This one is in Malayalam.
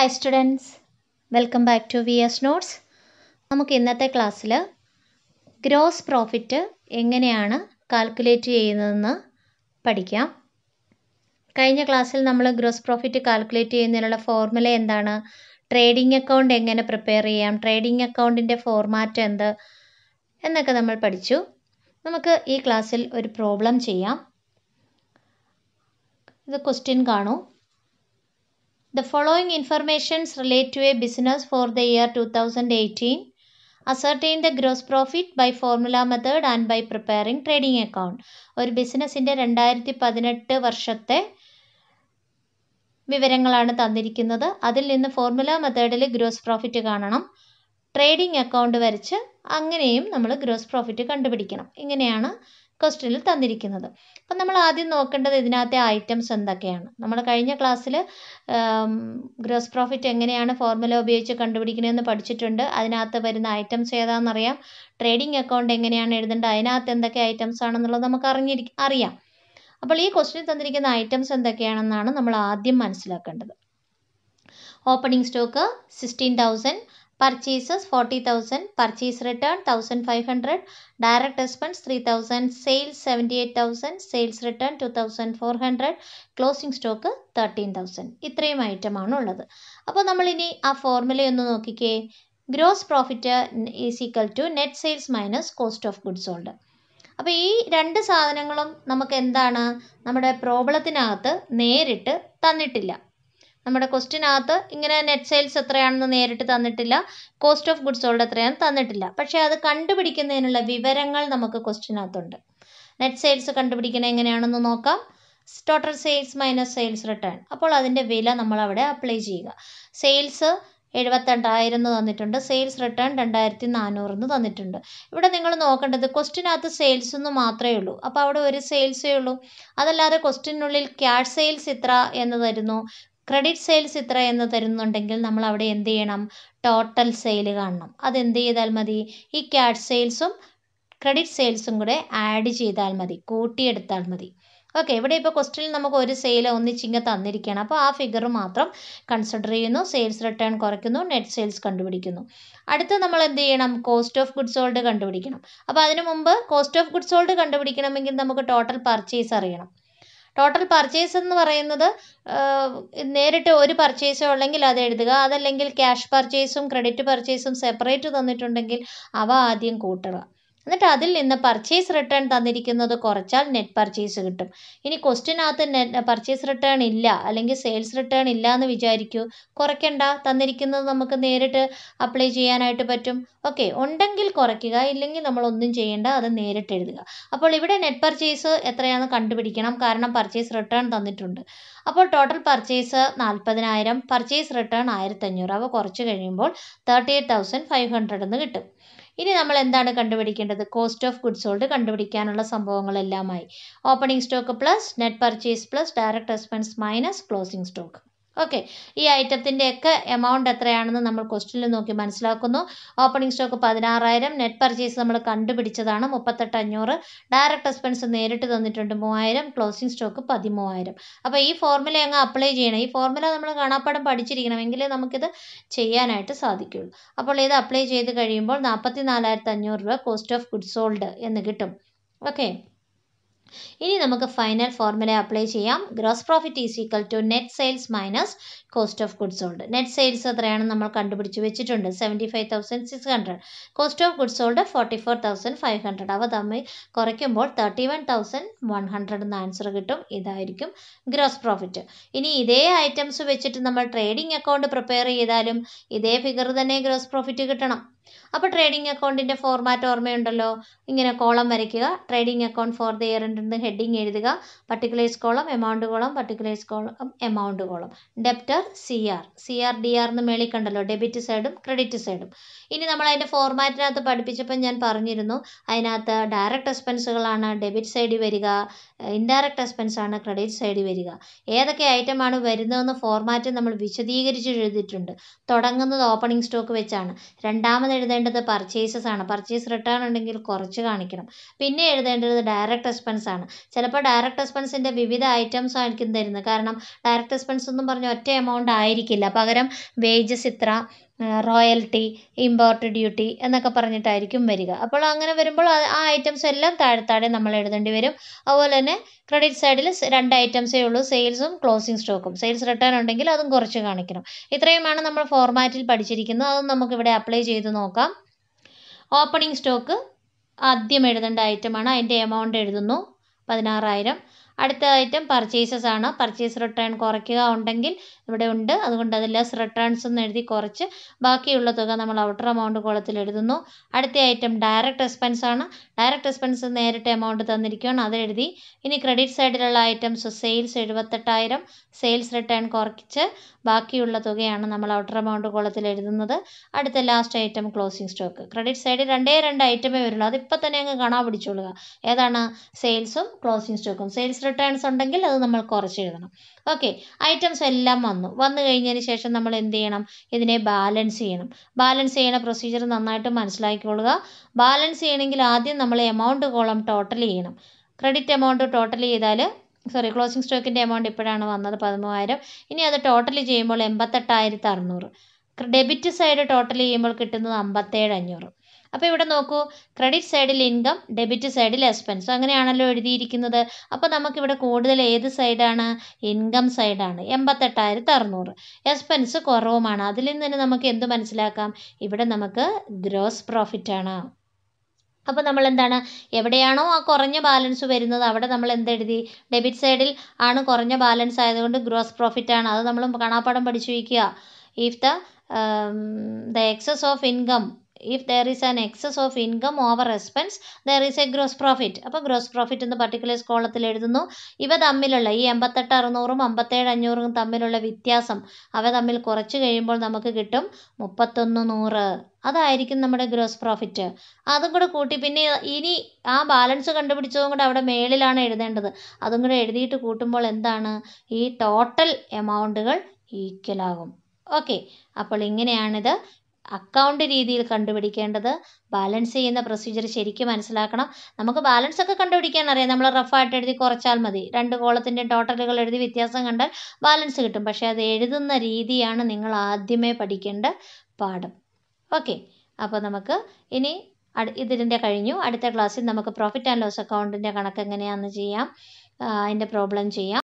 Hi students welcome back to V S notes നമുക്ക് ഇന്നത്തെ ക്ലാസ്സിൽ ഗ്രോസ് പ്രോഫിറ്റ് എങ്ങനെയാണ് കാൽക്കുലേറ്റ് ചെയ്യുന്നതെന്ന് പഠിക്കാം. കഴിഞ്ഞ ക്ലാസ്സിൽ നമ്മൾ ഗ്രോസ് പ്രോഫിറ്റ് കാൽക്കുലേറ്റ് ചെയ്യുന്നതിനുള്ള ഫോർമുല എന്താണ്? ട്രേഡിംഗ് അക്കൗണ്ട് എങ്ങനെ പ്രിപ്പയർ ചെയ്യാം? ട്രേഡിംഗ് അക്കൗണ്ടിന്റെ ഫോർമാറ്റ് എന്ത്? എന്നൊക്കെ നമ്മൾ പഠിച്ചു. നമുക്ക് ഈ ക്ലാസ്സിൽ ഒരു പ്രോബ്ലം ചെയ്യാം. ഇത് ക്വസ്റ്റ്യൻ കാണൂ. The following informations relate to a business for the year 2018. Ascertain the gross profit by formula method and by preparing trading account. ഒരു ബിസിനസ്സിന്റെ രണ്ടായിരത്തി പതിനെട്ട് വർഷത്തെ വിവരങ്ങളാണ് തന്നിരിക്കുന്നത് അതിൽ നിന്ന് ഫോർമുല മെത്തേഡിൽ ഗ്രോസ് പ്രോഫിറ്റ് കാണണം ട്രേഡിംഗ് അക്കൗണ്ട് വരച്ച് അങ്ങനെയും നമ്മൾ ഗ്രോസ് പ്രോഫിറ്റ് കണ്ടുപിടിക്കണം ഇങ്ങനെയാണ് ക്വസ്റ്റ്യനിൽ തന്നിരിക്കുന്നത്. അപ്പം നമ്മൾ ആദ്യം നോക്കേണ്ടത് ഇതിനകത്തെ ഐറ്റംസ് എന്തൊക്കെയാണ്? നമ്മൾ കഴിഞ്ഞ ക്ലാസ്സിൽ ഗ്രോസ് പ്രോഫിറ്റ് എങ്ങനെയാണ് ഫോർമുല ഉപയോഗിച്ച് കണ്ടുപിടിക്കണമെന്ന് പഠിച്ചിട്ടുണ്ട്. അതിനകത്ത് വരുന്ന ഐറ്റംസ് ഏതാണെന്നറിയാം ട്രേഡിംഗ് അക്കൗണ്ട് എങ്ങനെയാണ് എഴുതേണ്ടത്? അതിനകത്ത് എന്തൊക്കെ ഐറ്റംസ് ആണെന്നുള്ളത് നമുക്ക് അറിഞ്ഞിരി അറിയാം. അപ്പോൾ ഈ ക്വസ്റ്റ്യൻ തന്നിരിക്കുന്ന ഐറ്റംസ് എന്തൊക്കെയാണെന്നാണ് നമ്മൾ ആദ്യം മനസ്സിലാക്കേണ്ടത്. Opening stock sixteen thousand purchases 40000 purchase return 1500 direct expense 3000 sales 78000 sales return 2400 closing stock thirteen thousand ഇത്രയും ഐറ്റമാണ് ഉള്ളത് അപ്പോൾ നമ്മൾ ഇനി ആ ഫോർമുല ഒന്ന് നോക്കിക്കേ. Gross profit is equal to net sales minus cost of goods sold അപ്പോൾ ഈ രണ്ട് സാധനങ്ങളും നമുക്ക് എന്താണ്? നമ്മുടെ പ്രോബ്ലത്തിനകത്ത് നേരിട്ട് തന്നിട്ടില്ല. നമ്മുടെ ക്വസ്റ്റിനകത്ത് ഇങ്ങനെ നെറ്റ് സെയിൽസ് എത്രയാണെന്ന് നേരിട്ട് തന്നിട്ടില്ല കോസ്റ്റ് ഓഫ് ഗുഡ്സ് സോൾഡ് എത്രയാണെന്ന് തന്നിട്ടില്ല. പക്ഷേ അത് കണ്ടുപിടിക്കുന്നതിനുള്ള വിവരങ്ങൾ നമുക്ക് ക്വസ്റ്റിനകത്തുണ്ട്. നെറ്റ് സെയിൽസ് കണ്ടുപിടിക്കുന്നത് എങ്ങനെയാണെന്ന് നോക്കാം. Total sales minus sales return അപ്പോൾ അതിന്റെ വില നമ്മൾ അവിടെ അപ്ലൈ ചെയ്യുക. സെയിൽസ് എഴുപത്തെട്ടായിരം എന്ന് തന്നിട്ടുണ്ട്. സെയിൽസ് റിട്ടേൺ രണ്ടായിരത്തി നാനൂറ് എന്ന് തന്നിട്ടുണ്ട്. ഇവിടെ നിങ്ങൾ നോക്കേണ്ടത് ക്വസ്റ്റിനകത്ത് സെയിൽസ് എന്ന് മാത്രമേ ഉള്ളൂ. അപ്പോൾ അവിടെ ഒരു സെയിൽസേ ഉള്ളൂ. അതല്ലാതെ ക്വസ്റ്റിനുള്ളിൽ ക്യാഷ് സെയിൽസ് ഇത്ര എന്ന് തരുന്നു. ക്രെഡിറ്റ് സെയിൽസ് ഇത്ര എന്ന് തരുന്നുണ്ടെങ്കിൽ നമ്മൾ അവിടെ എന്ത് ചെയ്യണം? ടോട്ടൽ സെയിൽ കാണണം. അത് എന്ത് ചെയ്താൽ മതി? ഈ ക്യാഷ് സെയിൽസും ക്രെഡിറ്റ് സെയിൽസും കൂടെ ആഡ് ചെയ്താൽ മതി. കൂട്ടിയെടുത്താൽ മതി. ഓക്കെ ഇവിടെ ഇപ്പോൾ ക്വസ്റ്റ്യനിൽ നമുക്ക് ഒരു സെയിൽ ഒന്നിച്ചിങ്ങ് തന്നിരിക്കുകയാണ്. അപ്പോൾ ആ ഫിഗർ മാത്രം കൺസിഡർ ചെയ്യുന്നു. സെയിൽസ് റിട്ടേൺ കുറയ്ക്കുന്നു. നെറ്റ് സെയിൽസ് കണ്ടുപിടിക്കുന്നു. അടുത്ത് നമ്മൾ എന്ത് ചെയ്യണം? കോസ്റ്റ് ഓഫ് ഗുഡ്സ് സോൾഡ് കണ്ടുപിടിക്കണം. അപ്പോൾ അതിനു മുമ്പ് കോസ്റ്റ് ഓഫ് ഗുഡ്സ് സോൾഡ് കണ്ടുപിടിക്കണമെങ്കിൽ നമുക്ക് ടോട്ടൽ പർച്ചേസ് അറിയണം. ടോട്ടൽ പർച്ചേസ് എന്ന് പറയുന്നത് നേരിട്ട് ഒരു പർച്ചേസോ ഉള്ളെങ്കിൽ അത് എഴുതുക. അതല്ലെങ്കിൽ ക്യാഷ് പർച്ചേസും ക്രെഡിറ്റ് പർച്ചേസും സെപ്പറേറ്റ് തന്നിട്ടുണ്ടെങ്കിൽ അവ ആദ്യം കൂട്ടുക. എന്നിട്ട് അതിൽ നിന്ന് പർച്ചേസ് റിട്ടേൺ തന്നിരിക്കുന്നത് കുറച്ചാൽ നെറ്റ് പർച്ചേസ് കിട്ടും. ഇനി ക്വസ്റ്റിനകത്ത് നെറ്റ് പർച്ചേസ് റിട്ടേൺ ഇല്ല അല്ലെങ്കിൽ സെയിൽസ് റിട്ടേൺ ഇല്ല എന്ന് വിചാരിക്കൂ കുറയ്ക്കണ്ട തന്നിരിക്കുന്നത് നമുക്ക് നേരിട്ട് അപ്ലൈ ചെയ്യാനായിട്ട് പറ്റും. ഓക്കെ ഉണ്ടെങ്കിൽ കുറയ്ക്കുക ഇല്ലെങ്കിൽ നമ്മൾ ഒന്നും ചെയ്യേണ്ട അത് നേരിട്ട് എഴുതുക. അപ്പോൾ ഇവിടെ നെറ്റ് പർച്ചേസ് എത്രയാണെന്ന് കണ്ടുപിടിക്കണം കാരണം പർച്ചേസ് റിട്ടേൺ തന്നിട്ടുണ്ട്. അപ്പോൾ ടോട്ടൽ പർച്ചേസ് നാൽപ്പതിനായിരം പർച്ചേസ് റിട്ടേൺ ആയിരത്തഞ്ഞൂറ് അവ കുറച്ച് കഴിയുമ്പോൾ thirty eight thousand five hundred എന്ന് കിട്ടും. ഇനി നമ്മൾ എന്താണ് കണ്ടുപിടിക്കേണ്ടത്? കോസ്റ്റ് ഓഫ് ഗുഡ്സ് സോൾഡ് കണ്ടുപിടിക്കാനുള്ള സംഭവങ്ങളെല്ലാമായി. Opening stock plus net purchase plus direct expense minus closing stock okay ഈ ഐറ്റത്തിന്റെയൊക്കെ എമൗണ്ട് എത്രയാണെന്ന് നമ്മൾ ക്വസ്റ്റ്യനിൽ നോക്കി മനസ്സിലാക്കുന്നു. ഓപ്പണിംഗ് സ്റ്റോക്ക് പതിനാറായിരം. നെറ്റ് പർച്ചേസ് നമ്മൾ കണ്ടുപിടിച്ചതാണ് മുപ്പത്തെട്ട് അഞ്ഞൂറ്. ഡയറക്റ്റ് എക്സ്പെൻസ് നേരിട്ട് തന്നിട്ടുണ്ട് മൂവായിരം. ക്ലോസിംഗ് സ്റ്റോക്ക് പതിമൂവായിരം. അപ്പോൾ ഈ ഫോർമുല അങ്ങ് അപ്ലൈ ചെയ്യണം. ഈ ഫോർമുല നമ്മൾ കാണാപ്പാടം പഠിച്ചിരിക്കണം എങ്കിലേ നമുക്കിത് ചെയ്യാനായിട്ട് സാധിക്കുകയുള്ളൂ. അപ്പോൾ ഇത് അപ്ലൈ ചെയ്ത് കഴിയുമ്പോൾ നാൽപ്പത്തി നാലായിരത്തി അഞ്ഞൂറ് രൂപ കോസ്റ്റ് ഓഫ് ഗുഡ്സ് സോൾഡ് എന്ന് കിട്ടും. ഓക്കെ ഇനി നമുക്ക് ഫൈനൽ ഫോർമുല അപ്ലൈ ചെയ്യാം. Gross profit is equal to net sales minus cost of goods sold net sales എത്രയാണ് നമ്മൾ കണ്ടുപിടിച്ച് വെച്ചിട്ടുണ്ട്? Seventy five thousand six hundred cost of goods sold forty four thousand five hundred അവ തമ്മിൽ കുറയ്ക്കുമ്പോൾ thirty one thousand one hundred എന്ന ആൻസർ കിട്ടും. ഇതായിരിക്കും ഗ്രോസ് പ്രോഫിറ്റ് ഇനി ഇതേ ഐറ്റംസ് വെച്ചിട്ട് നമ്മൾ ട്രേഡിംഗ് അക്കൗണ്ട് പ്രിപ്പയർ ചെയ്താലും ഇതേ ഫിഗർ തന്നെ ഗ്രോസ് പ്രോഫിറ്റ് കിട്ടണം. അപ്പോൾ ട്രേഡിംഗ് അക്കൗണ്ടിന്റെ ഫോർമാറ്റ് ഓർമ്മയുണ്ടല്ലോ? ഇങ്ങനെ കോളം വരയ്ക്കുക. Trading account for the year ഉണ്ടെന്ന് ഹെഡിങ് എഴുതുക. Particulars column amount column particulars column amount column debtor C R C R D R എന്ന് മേളിൽ കണ്ടല്ലോ. ഡെബിറ്റ് സൈഡും ക്രെഡിറ്റ് സൈഡും ഇനി നമ്മൾ അതിന്റെ ഫോർമാറ്റിനകത്ത് പഠിപ്പിച്ചപ്പോൾ ഞാൻ പറഞ്ഞിരുന്നു. അതിനകത്ത് ഡയറക്റ്റ് എക്സ്പെൻസുകളാണ് ഡെബിറ്റ് സൈഡിൽ വരിക. ഇൻഡയറക്റ്റ് എക്സ്പെൻസ് ആണ് ക്രെഡിറ്റ് സൈഡിൽ വരിക. ഏതൊക്കെ ഐറ്റമാണ് വരുന്നതെന്ന് ഫോർമാറ്റ് നമ്മൾ വിശദീകരിച്ച് എഴുതിയിട്ടുണ്ട്. തുടങ്ങുന്നത് ഓപ്പണിംഗ് സ്റ്റോക്ക് വെച്ചാണ്. രണ്ടാമത് എഴുതേണ്ടത് പർച്ചേസസ് ആണ്. പർച്ചേസ് റിട്ടേൺ ഉണ്ടെങ്കിൽ കുറച്ച് കാണിക്കണം. പിന്നെ എഴുതേണ്ടത് ഡയറക്റ്റ് എക്സ്പെൻസ് ആണ്. ചിലപ്പോൾ ഡയറക്റ്റ് എക്സ്പെൻസിന്റെ വിവിധ ഐറ്റംസ് ആയിരിക്കും തരുന്നത്. കാരണം ഡയറക്റ്റ് എക്സ്പെൻസ് എന്ന് പറഞ്ഞ ഒറ്റ എമൗണ്ട് ആയിരിക്കില്ല. പകരം വേജസ് ഇത്ര റോയൽറ്റി ഇമ്പോർട്ട് ഡ്യൂട്ടി എന്നൊക്കെ പറഞ്ഞിട്ടായിരിക്കും വരിക. അപ്പോൾ അങ്ങനെ വരുമ്പോൾ ആ- ഐറ്റംസ് എല്ലാം താഴെ താഴെ നമ്മൾ എഴുതേണ്ടി വരും. അതുപോലെ തന്നെ ക്രെഡിറ്റ് സൈഡിൽ രണ്ട് ഐറ്റംസേ ഉള്ളൂ സെയിൽസും ക്ലോസിംഗ് സ്റ്റോക്കും സെയിൽസ് റിട്ടേൺ ഉണ്ടെങ്കിൽ അതും കുറച്ച് കാണിക്കണം. ഇത്രയുമാണ് നമ്മൾ ഫോർമാറ്റിൽ പഠിച്ചിരിക്കുന്നത്. അതും നമുക്ക് ഇവിടെ അപ്ലൈ ചെയ്ത് നോക്കാം. ഓപ്പണിംഗ് സ്റ്റോക്ക് ആദ്യം എഴുതേണ്ട ഐറ്റമാണ് അതിന്റെ എമൗണ്ട് എഴുതുന്നു. പതിനാറായിരം. അടുത്ത ഐറ്റം പർച്ചേസസ് ആണ്. പർച്ചേസ് റിട്ടേൺ കുറയ്ക്കുക ഉണ്ടെങ്കിൽ ഇവിടെ ഉണ്ട്. അതുകൊണ്ട് അത് ലെസ് റിട്ടേൺസ് എന്ന് എഴുതി കുറച്ച് ബാക്കിയുള്ള തുക നമ്മൾ ഔട്ടർ എമൗണ്ട് കോളത്തിൽ എഴുതുന്നു. അടുത്ത ഐറ്റം ഡയറക്റ്റ് എക്സ്പെൻസ് ആണ്. ഡയറക്റ്റ് എക്സ്പെൻസ് നേരിട്ട് എമൗണ്ട് തന്നിരിക്കുകയാണ്. എഴുതി. ഇനി ക്രെഡിറ്റ് സൈഡിലുള്ള ഐറ്റംസ് സെയിൽസ് എഴുപത്തെട്ടായിരം. സെയിൽസ് റിട്ടേൺ കുറച്ച് ബാക്കിയുള്ള തുകയാണ് നമ്മൾ ഔട്ടർ എമൗണ്ട് കോളത്തിൽ എഴുതുന്നത്. അടുത്ത last item closing stock credit സൈഡിൽ രണ്ടേ രണ്ട് ഐറ്റമേ വരുള്ളൂ. അതിപ്പോൾ തന്നെ അങ്ങ് കാണാൻ പിടിച്ചോളുക. ഏതാണ്? സെയിൽസും ക്ലോസിംഗ് സ്റ്റോക്കും സെയിൽസ് റിട്ടേൺസ് ഉണ്ടെങ്കിൽ അത് നമ്മൾ കുറച്ച് എഴുതണം. ഓക്കെ ഐറ്റംസ് എല്ലാം വന്നു. വന്നു. വന്നു കഴിഞ്ഞതിന് ശേഷം നമ്മൾ എന്ത് ചെയ്യണം? ഇതിനെ ബാലൻസ് ചെയ്യണം. ബാലൻസ് ചെയ്യണ പ്രൊസീജിയർ നന്നായിട്ട് മനസ്സിലാക്കിക്കൊള്ളുക. ബാലൻസ് ചെയ്യണമെങ്കിൽ ആദ്യം നമ്മൾ എമൗണ്ട് കോളം ടോട്ടൽ ചെയ്യണം. ക്രെഡിറ്റ് എമൗണ്ട് ടോട്ടൽ ചെയ്താൽ സോറി ക്ലോസിംഗ് സ്റ്റോക്കിന്റെ എമൗണ്ട് ഇപ്പോഴാണ് വന്നത് പതിമൂവായിരം. ഇനി അത് ടോട്ടൽ ചെയ്യുമ്പോൾ എൺപത്തെട്ടായിരത്തി അറുന്നൂറ്. ഡെബിറ്റ് സൈഡ് ടോട്ടൽ ചെയ്യുമ്പോൾ കിട്ടുന്നത് അമ്പത്തേഴ് അഞ്ഞൂറ്. അപ്പോൾ ഇവിടെ നോക്കൂ ക്രെഡിറ്റ് സൈഡിൽ ഇൻകം ഡെബിറ്റ് സൈഡിൽ എക്സ്പെൻസ് അങ്ങനെയാണല്ലോ എഴുതിയിരിക്കുന്നത്. അപ്പോൾ നമുക്കിവിടെ കൂടുതൽ ഏത് സൈഡാണ് ഇൻകം സൈഡാണ് എൺപത്തെട്ടായിരത്തി അറുന്നൂറ് എക്സ്പെൻസ് കുറവുമാണ്. അതിൽ നിന്ന് തന്നെ നമുക്ക് എന്ത് മനസ്സിലാക്കാം? ഇവിടെ നമുക്ക് ഗ്രോസ് പ്രോഫിറ്റ് ആണ്. അപ്പോൾ നമ്മൾ എന്താണ്? എവിടെയാണോ ആ കുറഞ്ഞ ബാലൻസ് വരുന്നത് അവിടെ നമ്മൾ എന്തെഴുതി ഡെബിറ്റ് സൈഡിൽ ആണ് കുറഞ്ഞ ബാലൻസ് ആയതുകൊണ്ട് ഗ്രോസ് പ്രോഫിറ്റ് ആണ്. അത് നമ്മൾ കാണാപ്പാടം പഠിച്ചു വയ്ക്കുക. If the the excess of income if there is an excess of income over expense there is a gross profit അപ്പോൾ ഗ്രോസ് പ്രോഫിറ്റ് എന്ന് പർട്ടിക്കുലേഴ്സ് കോളത്തിൽ എഴുതുന്നു. ഇവ തമ്മിലുള്ള ഈ എൺപത്തെട്ട് അറുന്നൂറും അമ്പത്തേഴ് അഞ്ഞൂറും തമ്മിലുള്ള വ്യത്യാസം അവ തമ്മിൽ കുറച്ച് കഴിയുമ്പോൾ നമുക്ക് കിട്ടും മുപ്പത്തൊന്ന് നൂറ്. അതായിരിക്കും നമ്മുടെ ഗ്രോസ് പ്രോഫിറ്റ് അതും കൂടെ കൂട്ടി പിന്നെ ഇനി ആ ബാലൻസ് കണ്ടുപിടിച്ചതും കൂടെ അവിടെ മേളിലാണ് എഴുതേണ്ടത്. അതും കൂടെ എഴുതിയിട്ട് കൂട്ടുമ്പോൾ എന്താണ്? ഈ ടോട്ടൽ എമൗണ്ടുകൾ ഈക്വൽ ആകും. ഓക്കെ അപ്പോൾ ഇങ്ങനെയാണിത്. അക്കൗണ്ട് രീതിയിൽ കണ്ടുപിടിക്കേണ്ടത് ബാലൻസ് ചെയ്യുന്ന പ്രൊസീജിയർ ശരിക്കും മനസ്സിലാക്കണം. നമുക്ക് ബാലൻസ് ഒക്കെ കണ്ടുപിടിക്കാൻ അറിയാം. നമ്മൾ റഫായിട്ട് എഴുതി കുറച്ചാൽ മതി. രണ്ട് കോളത്തിന്റെ ടോട്ടലുകൾ എഴുതി വ്യത്യാസം കണ്ടാൽ ബാലൻസ് കിട്ടും. പക്ഷേ അത് എഴുതുന്ന രീതിയാണ് നിങ്ങൾ ആദ്യമേ പഠിക്കേണ്ട പാഠം. ഓക്കെ അപ്പോൾ നമുക്ക് ഇനി ഇതിന്റെ കഴിഞ്ഞു. അടുത്ത ക്ലാസ്സിൽ നമുക്ക് പ്രോഫിറ്റ് ആൻഡ് ലോസ് അക്കൗണ്ടിന്റെ കണക്ക് എങ്ങനെയാണെന്ന് ചെയ്യാം. അതിന്റെ പ്രോബ്ലം ചെയ്യാം.